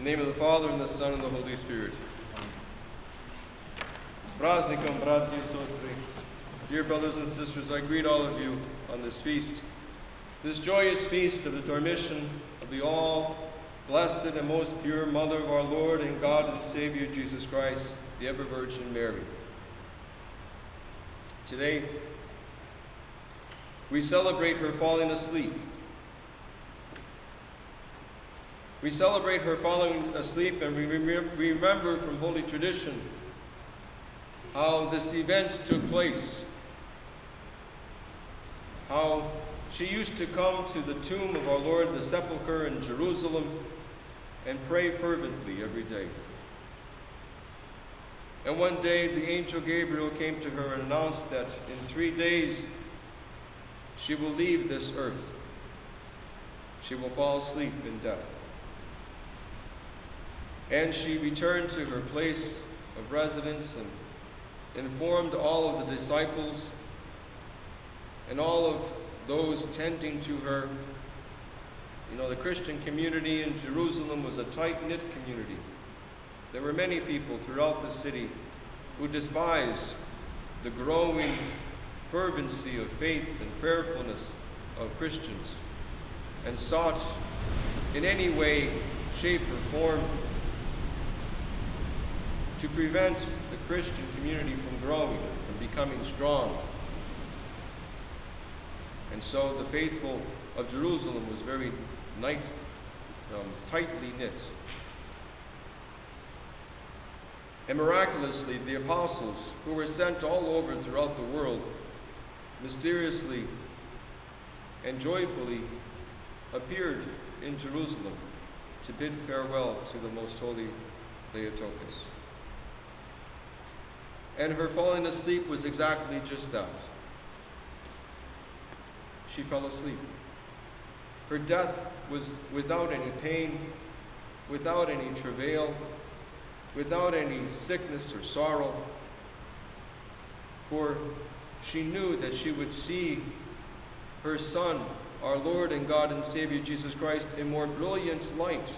In the name of the Father, and the Son, and the Holy Spirit. S praznikom, i. Dear brothers and sisters, I greet all of you on this feast, this joyous feast of the Dormition of the all blessed and most pure Mother of our Lord and God and Savior Jesus Christ, the ever Virgin Mary. Today, we celebrate her falling asleep. We celebrate her falling asleep and we remember from Holy Tradition how this event took place. How she used to come to the tomb of our Lord, the sepulchre in Jerusalem, and pray fervently every day. And one day the angel Gabriel came to her and announced that in three days she will leave this earth. She will fall asleep in death. And she returned to her place of residence and informed all of the disciples and all of those tending to her. You know, the Christian community in Jerusalem was a tight knit community. There were many people throughout the city who despised the growing fervency of faith and prayerfulness of Christians and sought in any way, shape, or form to prevent the Christian community from growing, from becoming strong. And so the faithful of Jerusalem was very um, tightly knit. And miraculously, the apostles, who were sent all over throughout the world, mysteriously and joyfully appeared in Jerusalem to bid farewell to the most holy Theotokos. And her falling asleep was exactly just that. She fell asleep. Her death was without any pain, without any travail, without any sickness or sorrow, for she knew that she would see her Son, our Lord and God and Savior Jesus Christ, in more brilliant light,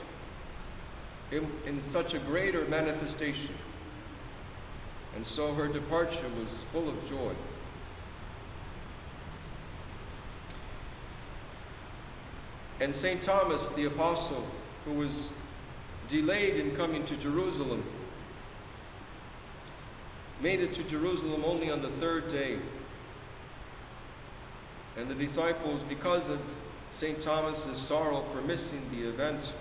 in, in such a greater manifestation. And so her departure was full of joy. And St. Thomas the Apostle, who was delayed in coming to Jerusalem, made it to Jerusalem only on the third day. And the disciples, because of St. Thomas's sorrow for missing the event,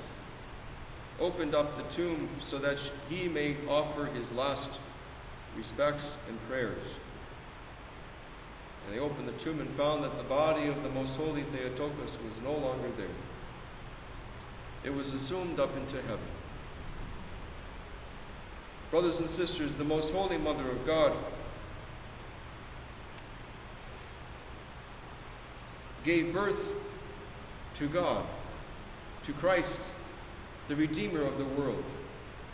opened up the tomb so that he may offer his last respects and prayers. And they opened the tomb and found that the body of the most holy Theotokos was no longer there. It was assumed up into heaven. Brothers and sisters, the most holy Mother of God gave birth to God, to Christ, the Redeemer of the world.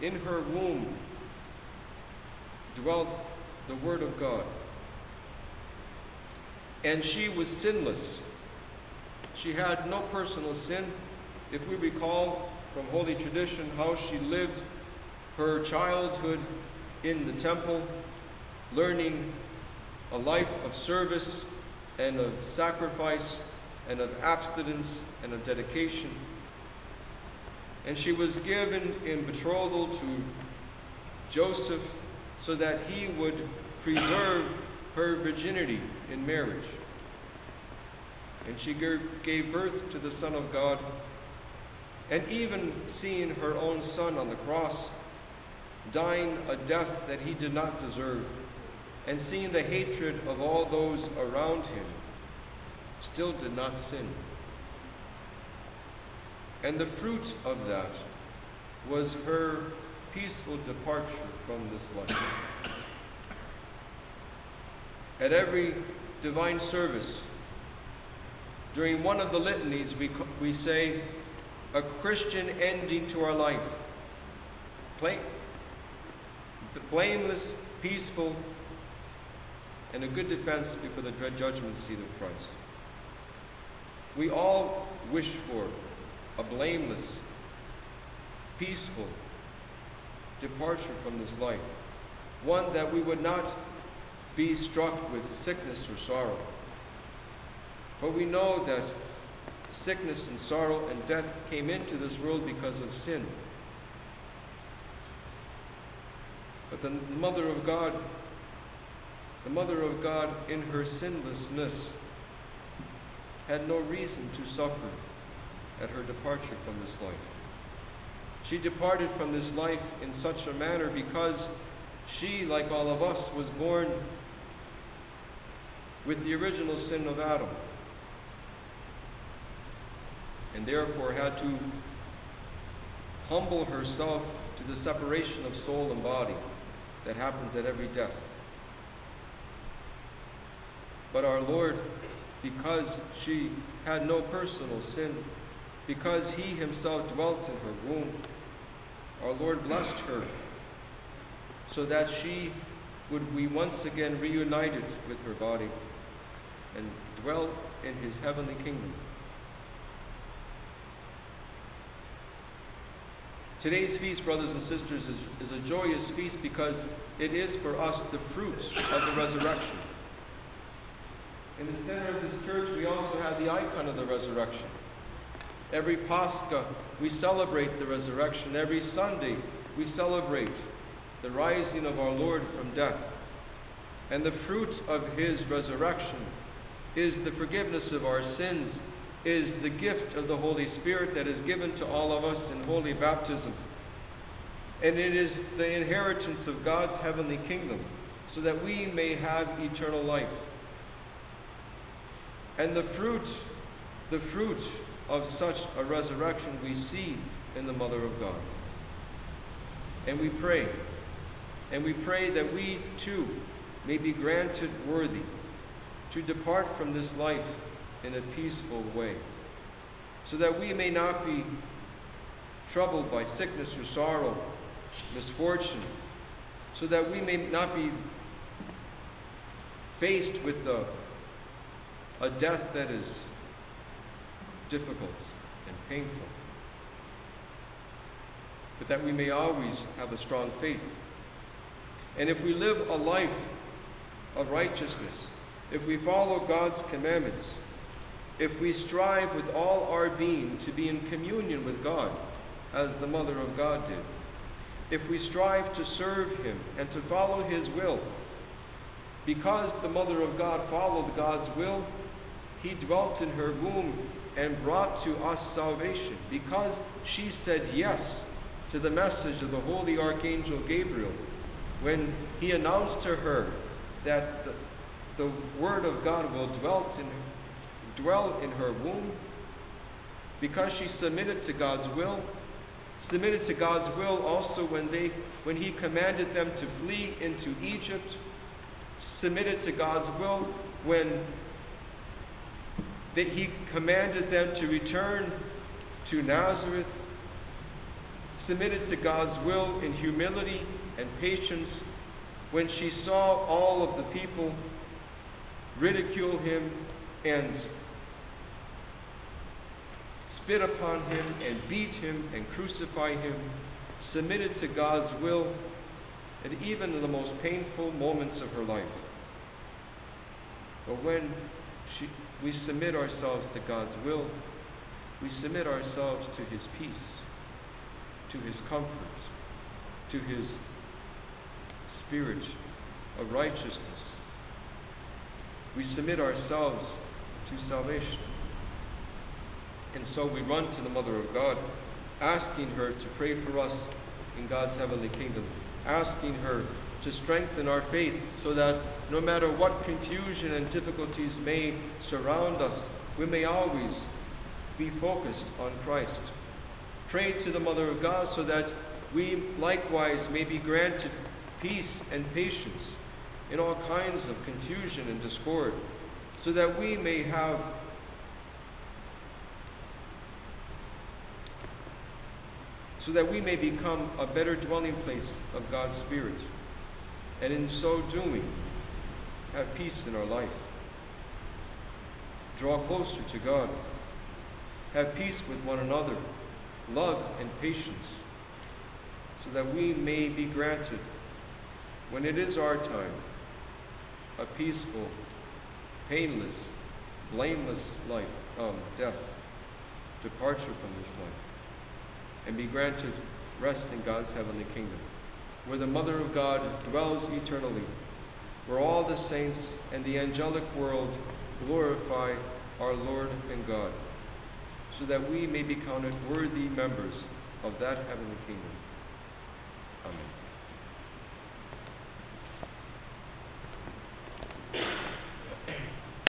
In her womb dwelt the Word of God. And she was sinless. She had no personal sin. If we recall from Holy Tradition how she lived her childhood in the temple, learning a life of service and of sacrifice and of abstinence and of dedication. And she was given in betrothal to Joseph so that he would preserve her virginity in marriage. And she gave birth to the Son of God. And even seeing her own son on the cross, dying a death that he did not deserve, and seeing the hatred of all those around him, still did not sin. And the fruit of that was her peaceful departure from this life. At every divine service, during one of the litanies, we, we say, a Christian ending to our life. Blameless, peaceful, and a good defense before the dread judgment seat of Christ. We all wish for a blameless, peaceful departure from this life, one that we would not be struck with sickness or sorrow. But we know that sickness and sorrow and death came into this world because of sin. But the Mother of God, the Mother of God in her sinlessness, had no reason to suffer at her departure from this life. She departed from this life in such a manner because she, like all of us, was born with the original sin of Adam and therefore had to humble herself to the separation of soul and body that happens at every death. But our Lord, because she had no personal sin, because he himself dwelt in her womb, our Lord blessed her so that she would be once again reunited with her body and dwell in his heavenly kingdom. Today's feast, brothers and sisters, is, is a joyous feast because it is for us the fruit of the resurrection. In the center of this church, we also have the icon of the resurrection. Every Pascha, we celebrate the resurrection. Every Sunday, we celebrate the rising of our Lord from death. And the fruit of his resurrection is the forgiveness of our sins is the gift of the Holy Spirit that is given to all of us in holy baptism. And it is the inheritance of God's heavenly kingdom, so that we may have eternal life. And the fruit, the fruit of such a resurrection we see in the Mother of God. And we pray, and we pray that we too may be granted worthy to depart from this life in a peaceful way, so that we may not be troubled by sickness or sorrow, misfortune, so that we may not be faced with a, a death that is difficult and painful, but that we may always have a strong faith. And if we live a life of righteousness, if we follow God's commandments, if we strive with all our being to be in communion with God, as the Mother of God did, if we strive to serve Him and to follow His will, because the Mother of God followed God's will, He dwelt in her womb and brought to us salvation, because she said yes to the message of the Holy Archangel Gabriel when he announced to her that the, the Word of God will dwell in dwell in her womb. Because she submitted to God's will, submitted to God's will also when they when he commanded them to flee into Egypt, submitted to God's will when that he commanded them to return to Nazareth, submitted to God's will in humility and patience when she saw all of the people ridicule him and spit upon him and beat him and crucify him, submitted to God's will at even the most painful moments of her life. But when we submit ourselves to God's will, we submit ourselves to his peace, to his comfort, to his spirit of righteousness. We submit ourselves to salvation. And so we run to the Mother of God, asking her to pray for us in God's heavenly kingdom, asking her to strengthen our faith so that no matter what confusion and difficulties may surround us, we may always be focused on Christ. Pray to the Mother of God so that we likewise may be granted peace and patience in all kinds of confusion and discord, so that we may have so that we may become a better dwelling place of God's Spirit, and in so doing, have peace in our life. Draw closer to God. Have peace with one another, love and patience, so that we may be granted, when it is our time, a peaceful, painless, blameless life, um, death, departure from this life, and be granted rest in God's heavenly kingdom, where the Mother of God dwells eternally, where all the saints and the angelic world glorify our Lord and God, so that we may be counted worthy members of that heavenly kingdom. Amen.